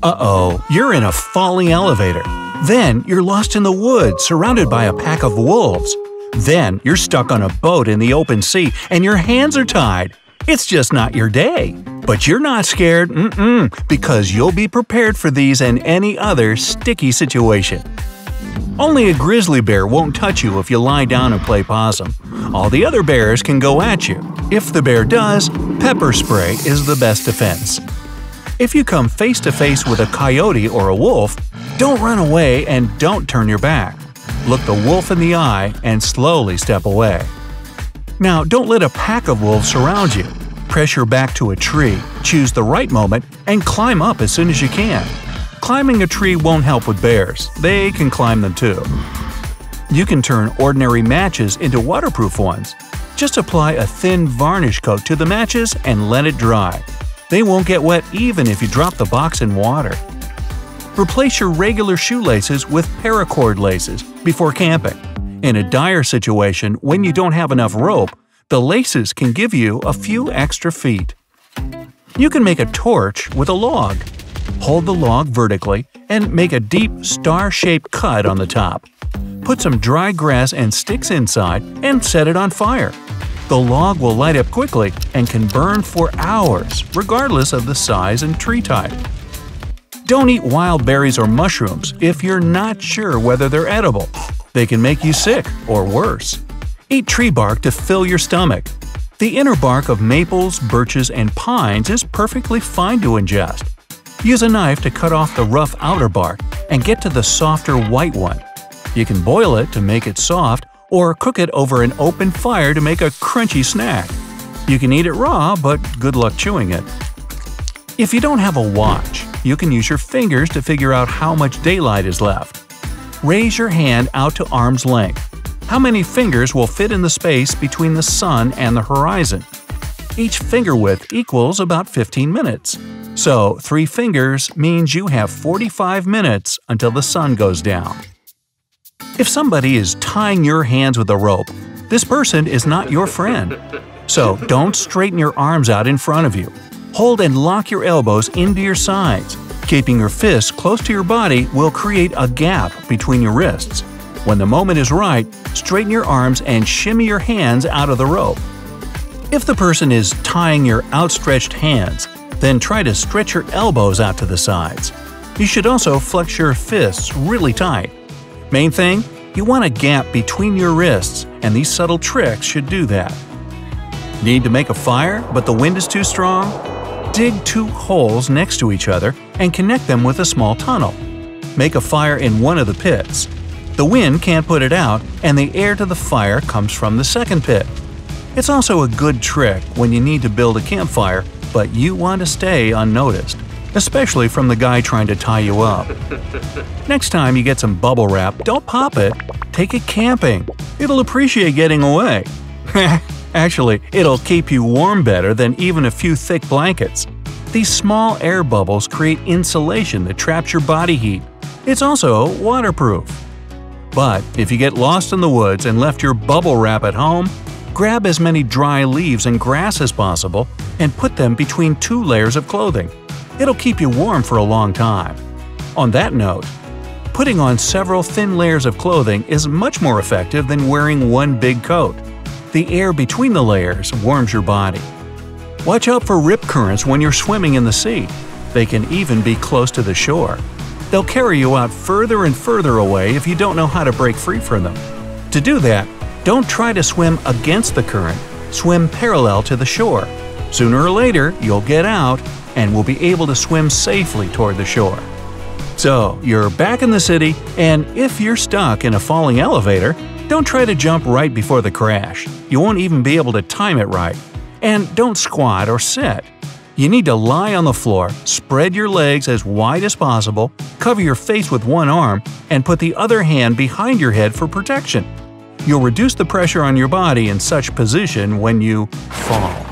Uh-oh, you're in a falling elevator. Then you're lost in the woods, surrounded by a pack of wolves. Then you're stuck on a boat in the open sea and your hands are tied. It's just not your day. But you're not scared, mm-mm, because you'll be prepared for these and any other sticky situation. Only a grizzly bear won't touch you if you lie down and play possum. All the other bears can go at you. If the bear does, pepper spray is the best defense. If you come face to face with a coyote or a wolf, don't run away and don't turn your back. Look the wolf in the eye and slowly step away. Now, don't let a pack of wolves surround you. Press your back to a tree, choose the right moment, and climb up as soon as you can. Climbing a tree won't help with bears, they can climb them too. You can turn ordinary matches into waterproof ones. Just apply a thin varnish coat to the matches and let it dry. They won't get wet even if you drop the box in water. Replace your regular shoelaces with paracord laces before camping. In a dire situation, when you don't have enough rope, the laces can give you a few extra feet. You can make a torch with a log. Hold the log vertically and make a deep star-shaped cut on the top. Put some dry grass and sticks inside and set it on fire. The log will light up quickly and can burn for hours, regardless of the size and tree type. Don't eat wild berries or mushrooms if you're not sure whether they're edible. They can make you sick, or worse. Eat tree bark to fill your stomach. The inner bark of maples, birches, and pines is perfectly fine to ingest. Use a knife to cut off the rough outer bark and get to the softer white one. You can boil it to make it soft or cook it over an open fire to make a crunchy snack. You can eat it raw, but good luck chewing it. If you don't have a watch, you can use your fingers to figure out how much daylight is left. Raise your hand out to arm's length. How many fingers will fit in the space between the sun and the horizon? Each finger width equals about 15 minutes. So, three fingers means you have 45 minutes until the sun goes down. If somebody is tying your hands with a rope, this person is not your friend. So, don't straighten your arms out in front of you. Hold and lock your elbows into your sides. Keeping your fists close to your body will create a gap between your wrists. When the moment is right, straighten your arms and shimmy your hands out of the rope. If the person is tying your outstretched hands, then try to stretch your elbows out to the sides. You should also flex your fists really tight. Main thing, you want a gap between your wrists, and these subtle tricks should do that. Need to make a fire, but the wind is too strong? Dig two holes next to each other and connect them with a small tunnel. Make a fire in one of the pits. The wind can't put it out, and the air to the fire comes from the second pit. It's also a good trick when you need to build a campfire, but you want to stay unnoticed, especially from the guy trying to tie you up. Next time you get some bubble wrap, don't pop it. Take it camping. It'll appreciate getting away. Actually, it'll keep you warm better than even a few thick blankets. These small air bubbles create insulation that traps your body heat. It's also waterproof. But if you get lost in the woods and left your bubble wrap at home, grab as many dry leaves and grass as possible and put them between two layers of clothing. It'll keep you warm for a long time. On that note, putting on several thin layers of clothing is much more effective than wearing one big coat. The air between the layers warms your body. Watch out for rip currents when you're swimming in the sea. They can even be close to the shore. They'll carry you out further and further away if you don't know how to break free from them. To do that, don't try to swim against the current, swim parallel to the shore. Sooner or later, you'll get out and will be able to swim safely toward the shore. So, you're back in the city, and if you're stuck in a falling elevator, don't try to jump right before the crash. You won't even be able to time it right. And don't squat or sit. You need to lie on the floor, spread your legs as wide as possible, cover your face with one arm, and put the other hand behind your head for protection. You'll reduce the pressure on your body in such position when you fall.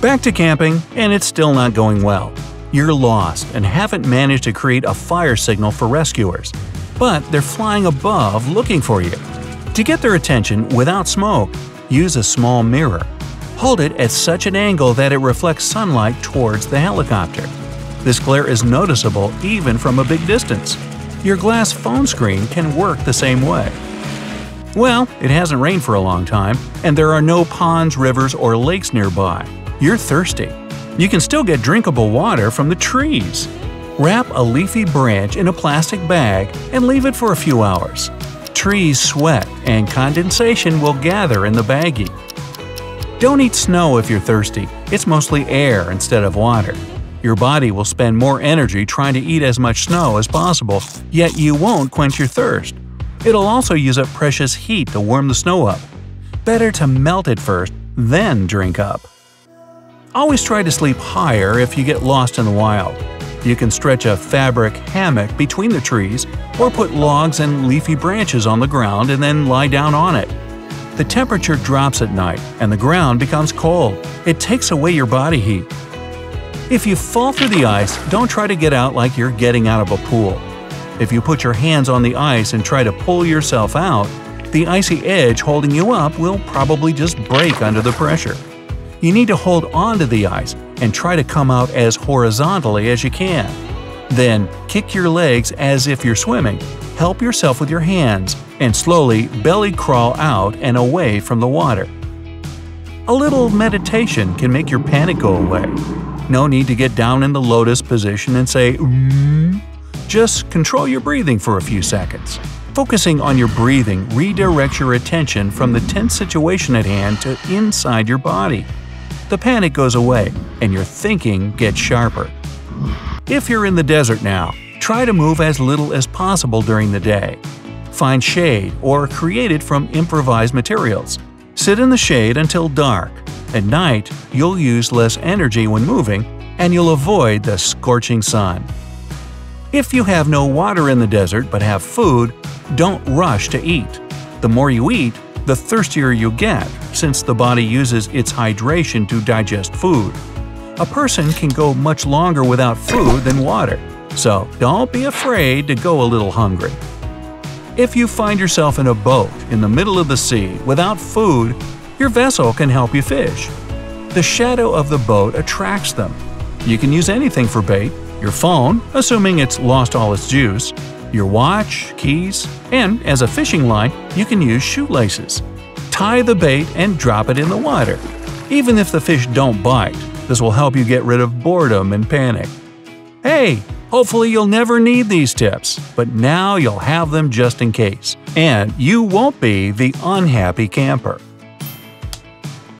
Back to camping, and it's still not going well. You're lost and haven't managed to create a fire signal for rescuers, but they're flying above looking for you. To get their attention without smoke, use a small mirror. Hold it at such an angle that it reflects sunlight towards the helicopter. This glare is noticeable even from a big distance. Your glass phone screen can work the same way. Well, it hasn't rained for a long time, and there are no ponds, rivers, or lakes nearby. You're thirsty. You can still get drinkable water from the trees. Wrap a leafy branch in a plastic bag and leave it for a few hours. Trees sweat and condensation will gather in the baggie. Don't eat snow if you're thirsty. It's mostly air instead of water. Your body will spend more energy trying to eat as much snow as possible, yet you won't quench your thirst. It'll also use up precious heat to warm the snow up. Better to melt it first, then drink up. Always try to sleep higher if you get lost in the wild. You can stretch a fabric hammock between the trees or put logs and leafy branches on the ground and then lie down on it. The temperature drops at night and the ground becomes cold. It takes away your body heat. If you fall through the ice, don't try to get out like you're getting out of a pool. If you put your hands on the ice and try to pull yourself out, the icy edge holding you up will probably just break under the pressure. You need to hold onto the ice and try to come out as horizontally as you can. Then kick your legs as if you're swimming, help yourself with your hands, and slowly belly crawl out and away from the water. A little meditation can make your panic go away. No need to get down in the lotus position and say, mm. Just control your breathing for a few seconds. Focusing on your breathing redirects your attention from the tense situation at hand to inside your body. The panic goes away, and your thinking gets sharper. If you're in the desert now, try to move as little as possible during the day. Find shade or create it from improvised materials. Sit in the shade until dark at night, you'll use less energy when moving, and you'll avoid the scorching sun. If you have no water in the desert but have food, don't rush to eat. The more you eat, the thirstier you get, since the body uses its hydration to digest food. A person can go much longer without food than water, so don't be afraid to go a little hungry. If you find yourself in a boat in the middle of the sea without food, your vessel can help you fish. The shadow of the boat attracts them. You can use anything for bait your phone, assuming it's lost all its juice, your watch, keys, and as a fishing line, you can use shoelaces. Tie the bait and drop it in the water. Even if the fish don't bite, this will help you get rid of boredom and panic. Hey, hopefully you'll never need these tips, but now you'll have them just in case. And you won't be the unhappy camper.